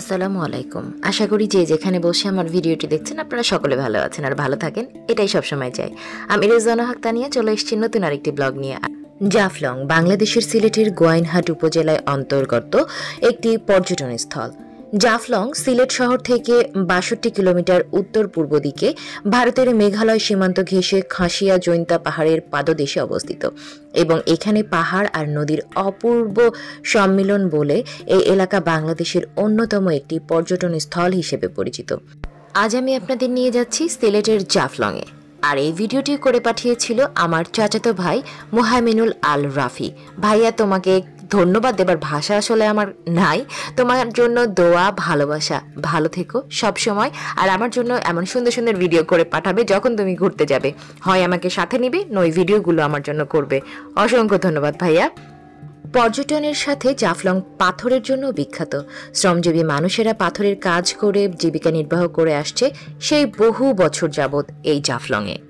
আসসালামু আলাইকুম। আশা করি যে যেখানে বসে আমার ভিডিওটি দেখছেন, আপনারা সকলে ভালো আছেন আর ভালো থাকেন, এটাই সবসময় চাই। আমি রেজানা হক তানিয়া, চলে এসেছি নতুন আরেকটি ব্লগ নিয়ে। জাফলং, বাংলাদেশের সিলেটের গোয়াইনহাট উপজেলায় অন্তর্গত একটি পর্যটন স্থল জাফলং সিলেট শহর থেকে বাষট্টি কিলোমিটার উত্তর পূর্ব দিকে ভারতের মেঘালয় সীমান্ত ঘেঁষে খাসিয়া জৈন্তা পাহাড়ের পাদদেশে অবস্থিত এবং এখানে পাহাড় আর নদীর অপূর্ব সম্মিলন বলে এই এলাকা বাংলাদেশের অন্যতম একটি পর্যটন স্থল হিসেবে পরিচিত। আজ আমি আপনাদের নিয়ে যাচ্ছি সিলেটের জাফলংয়ে। আর এই ভিডিওটি করে পাঠিয়েছিল আমার চাচাতো ভাই মোহামিনুল আল রাফি। ভাইয়া, তোমাকে ধন্যবাদ দেবার ভাষা আসলে আমার নাই। তোমার জন্য দোয়া, ভালোবাসা। ভালো থেকো সব সময়। আর আমার জন্য এমন সুন্দর সুন্দর ভিডিও করে পাঠাবে যখন তুমি ঘুরতে যাবে। হয় আমাকে সাথে নিবে, নয় ভিডিওগুলো আমার জন্য করবে। অসংখ্য ধন্যবাদ ভাইয়া। পর্যটনের সাথে জাফলং পাথরের জন্য বিখ্যাত। শ্রমজীবী মানুষেরা পাথরের কাজ করে জীবিকা নির্বাহ করে আসছে সেই বহু বছর যাবৎ এই জাফলংয়ে।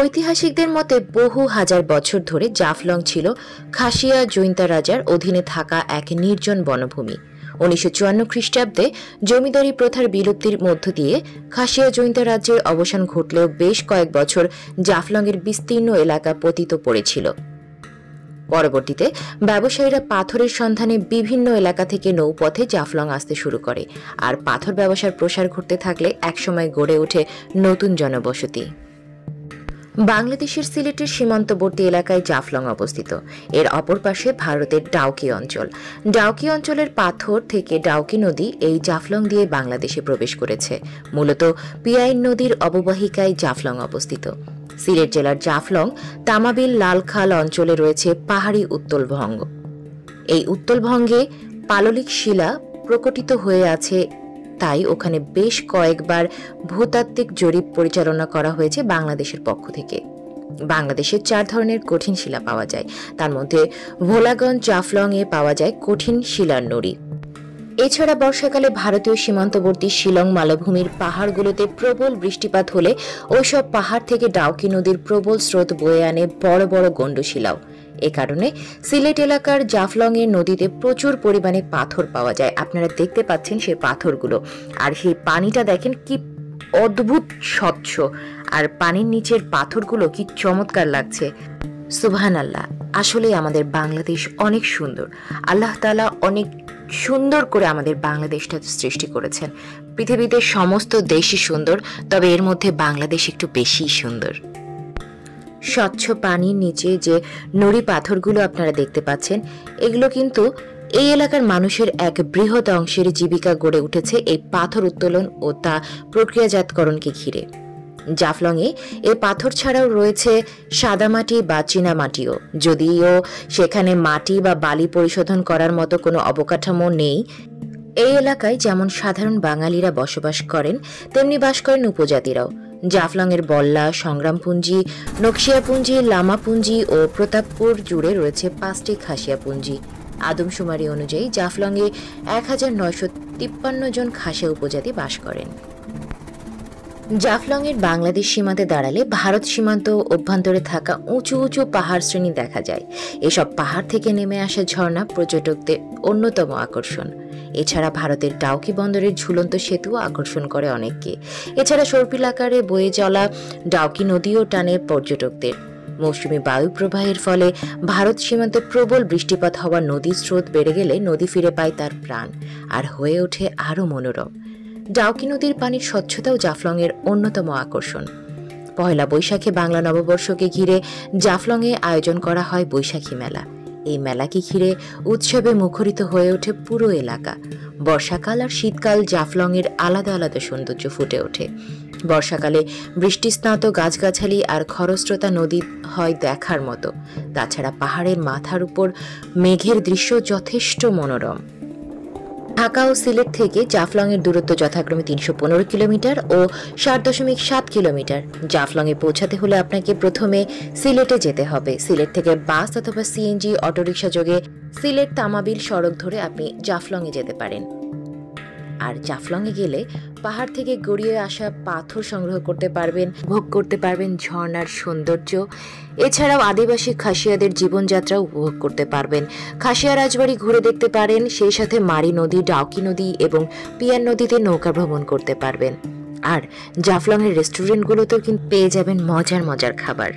ঐতিহাসিকদের মতে বহু হাজার বছর ধরে জাফলং ছিল খাসিয়া জৈন্তা রাজার অধীনে থাকা এক নির্জন বনভূমি। উনিশশো চুয়ান্ন খ্রিস্টাব্দে জমিদারি প্রথার বিলুপ্তির মধ্য দিয়ে খাসিয়া জৈন্তা রাজ্যের অবসান ঘটলেও বেশ কয়েক বছর জাফলংয়ের বিস্তীর্ণ এলাকা পতিত পড়েছিল। পরবর্তীতে ব্যবসায়ীরা পাথরের সন্ধানে বিভিন্ন এলাকা থেকে নৌপথে জাফলং আসতে শুরু করে আর পাথর ব্যবসার প্রসার ঘটতে থাকলে একসময় গড়ে ওঠে নতুন জনবসতি। বাংলাদেশের সিলেটের সীমান্তবর্তী এলাকায় জাফলং অবস্থিত। এর অপর পাশে ভারতের ডাউকি অঞ্চল। ডাউকি অঞ্চলের পাথর থেকে ডাউকি নদী এই জাফলং দিয়ে বাংলাদেশে প্রবেশ করেছে। মূলত পিয়াইন নদীর অববাহিকায় জাফলং অবস্থিত। সিলেট জেলার জাফলং, তামাবিল লালখাল অঞ্চলে রয়েছে পাহাড়ি উত্তলভঙ্গ। এই উত্তলভঙ্গে পাললিক শিলা প্রকটিত হয়ে আছে তাই ওখানে বেশ কয়েকবার ভূতাত্ত্বিক জরিপ পরিচালনা করা হয়েছে বাংলাদেশের পক্ষ থেকে। বাংলাদেশের চার ধরনের কঠিন শিলা পাওয়া যায়। তার মধ্যে ভোলাগঞ্জ জাফলং এ পাওয়া যায় কঠিন শিলার নড়ি। এছাড়া বর্ষাকালে ভারতীয় সীমান্তবর্তী শিলং মালভূমির পাহাড়গুলোতে প্রবল বৃষ্টিপাত হলে ওইসব পাহাড় থেকে ডাউকি নদীর প্রবল স্রোত বয়ে আনে বড় বড় গণ্ডশিলাও। এ কারণে সিলেট এলাকার জাফলং এর নদীতে প্রচুর পরিমাণে পাথর পাওয়া যায়। আপনারা দেখতে পাচ্ছেন সেই পাথরগুলো। আর সেই পানিটা দেখেন কি অদ্ভুত স্বচ্ছ। আর পানির নিচের পাথরগুলো কি চমৎকার লাগছে। সুবহান আল্লাহ আসলে আমাদের বাংলাদেশ অনেক সুন্দর। আল্লাহ তালা অনেক সুন্দর করে আমাদের বাংলাদেশটা সৃষ্টি করেছেন। পৃথিবীতে সমস্ত দেশই সুন্দর, তবে এর মধ্যে বাংলাদেশ একটু বেশি সুন্দর। স্বচ্ছ পানির নিচে যে নড়ি পাথরগুলো আপনারা দেখতে পাচ্ছেন, এগুলো কিন্তু এই এলাকার মানুষের এক বৃহৎ অংশের জীবিকা গড়ে উঠেছে এই পাথর উত্তোলন ও তা প্রক্রিয়াজাতকরণকে ঘিরে। জাফলংয়ে এ পাথর ছাড়াও রয়েছে সাদামাটি বা চীনামাটিও। যদিও সেখানে মাটি বা বালি পরিশোধন করার মতো কোনো অবকাঠামো নেই, এই এলাকায় যেমন সাধারণ বাঙালিরা বসবাস করেন, তেমনি বাস করেন উপজাতিরাও। জাফলংয়ের বল্লা, সংগ্রামপুঞ্জি, নকশিয়াপুঞ্জি, লামাপুঞ্জি ও প্রতাপপুর জুড়ে রয়েছে পাঁচটি খাসিয়াপুঞ্জি। আদমশুমারি অনুযায়ী জাফলংয়ে এক হাজার নয়শো তিপ্পান্ন জন খাসিয়া উপজাতি বাস করেন। জাফলংয়ের বাংলাদেশ সীমান্তে দাঁড়ালে ভারত সীমান্ত অভ্যন্তরে থাকা উঁচু উঁচু পাহাড় শ্রেণি দেখা যায়। এসব পাহাড় থেকে নেমে আসা ঝর্ণা পর্যটকদের অন্যতম আকর্ষণ। এছাড়া ভারতের ডাউকি বন্দরের ঝুলন্ত সেতুও আকর্ষণ করে অনেককে। এছাড়া সর্পিল আকারে বয়ে চলা ডাউকি নদীও টানে পর্যটকদের। মৌসুমি বায়ু প্রবাহের ফলে ভারত সীমান্তে প্রবল বৃষ্টিপাত হওয়া নদীর স্রোত বেড়ে গেলে নদী ফিরে পায় তার প্রাণ। আর হয়ে ওঠে আরও মনোরম। ডাউকি নদীর পানির স্বচ্ছতাও জাফলংয়ের অন্যতম আকর্ষণ। পয়লা বৈশাখে বাংলা নববর্ষকে ঘিরে জাফলংয়ে আয়োজন করা হয় বৈশাখী মেলা। এই মেলাকে ঘিরে উৎসবে মুখরিত হয়ে ওঠে পুরো এলাকা। বর্ষাকাল আর শীতকাল জাফলংয়ের আলাদা আলাদা সৌন্দর্য ফুটে ওঠে। বর্ষাকালে বৃষ্টিস্নাত গাছগাছালি আর খরস্রোতা নদী হয় দেখার মতো। তাছাড়া পাহাড়ের মাথার উপর মেঘের দৃশ্য যথেষ্ট মনোরম। ঢাকা ও সিলেট থেকে জাফলংয়ের দূরত্ব যথাক্রমে তিনশো পনেরো কিলোমিটার ও সাত দশমিক সাত কিলোমিটার। জাফলংয়ে পৌঁছাতে হলে আপনাকে প্রথমে সিলেটে যেতে হবে। সিলেট থেকে বাস অথবা সিএনজি, অটোরিকশা যোগে সিলেট তামাবিল সড়ক ধরে আপনি জাফলংয়ে যেতে পারেন। আর জাফলংয়ে গেলে পাহাড় থেকে গড়িয়ে আসা পাথর সংগ্রহ করতে পারবেন ভোগ করতে পারবেন ঝর্ণার সৌন্দর্য। এছাড়াও আদিবাসী খাসিয়াদের জীবনযাত্রা উপভোগ করতে পারবেন। খাসিয়া রাজবাড়ি ঘুরে দেখতে পারেন, সেই সাথে মারি নদী, ডাউকি নদী এবং পিয়ার নদীতে নৌকা ভ্রমণ করতে পারবেন। আর জাফলংয়ের রেস্টুরেন্টগুলোতেও কিন্তু পেয়ে যাবেন মজার মজার খাবার।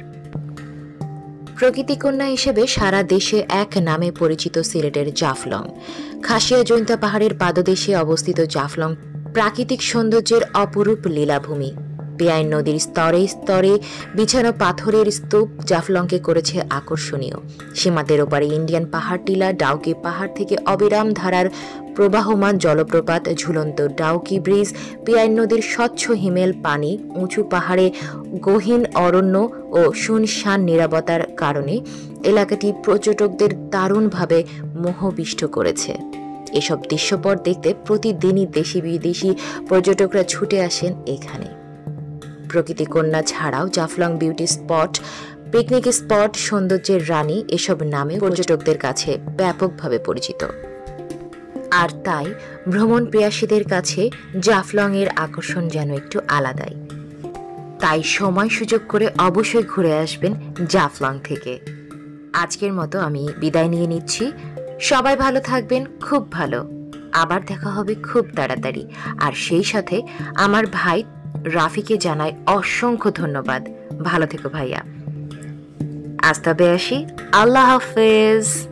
প্রকৃতিকন্যা হিসেবে সারা দেশে এক নামে পরিচিত সিলেটের জাফলং। খাসিয়া জৈন্তা পাহাড়ের পাদদেশে অবস্থিত জাফলং প্রাকৃতিক সৌন্দর্যের অপরূপ লীলাভূমি। বেআইন নদীর স্তরে স্তরে বিছানো পাথরের স্তূপ জাফলংকে করেছে আকর্ষণীয়। সীমাতের ওপারে ইন্ডিয়ান পাহাড় টিলা ডাউকি পাহাড় থেকে অবিরাম ধারার প্রবাহমান জলপ্রপাত, ঝুলন্ত ডাউকি ব্রিজ, পিয়াইন নদীর স্বচ্ছ হিমেল পানি, উঁচু পাহাড়ে গহীন অরণ্য ও শুনশান নিরাপত্তার কারণে এলাকাটি পর্যটকদের দারুণভাবে মোহবিষ্ট করেছে। এসব দৃশ্যপট দেখতে প্রতিদিনই দেশি বিদেশি পর্যটকরা ছুটে আসেন এখানে। প্রকৃতি কন্যা ছাড়াও Jaflong beauty spot, picnic spot, সৌন্দর্যের রানী এসব নামে পর্যটকদের কাছে ব্যাপকভাবে পরিচিত। আর তাই ভ্রমণ প্রিয়াসীদের কাছে জাফলং এর আকর্ষণ যেন একটু আলাদাই। তাই সময় সুযোগ করে অবশ্যই ঘুরে আসবেন জাফলং থেকে। আজকের মতো আমি বিদায় নিয়ে নিচ্ছি। সবাই ভালো থাকবেন, খুব ভালো। আবার দেখা হবে খুব তাড়াতাড়ি। আর সেই সাথে আমার ভাই রাফিকে জানাই অসংখ্য ধন্যবাদ। ভালো থেকো ভাইয়া। আজ তবে আসি। আল্লাহ হাফেজ।